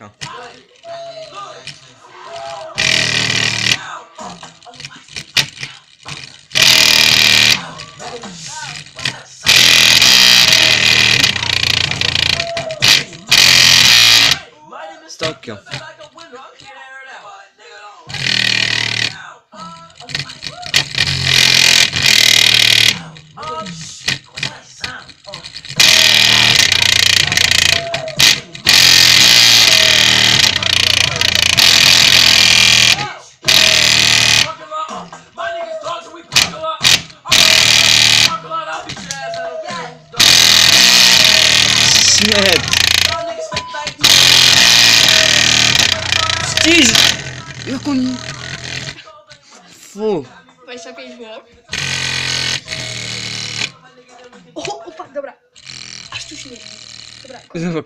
To. Z Tokio. Śmierć! Ścisz! Jak oni... Fu. 25 było. O, opa, dobra. Aż tu śmierdzi. Dobra, Znowu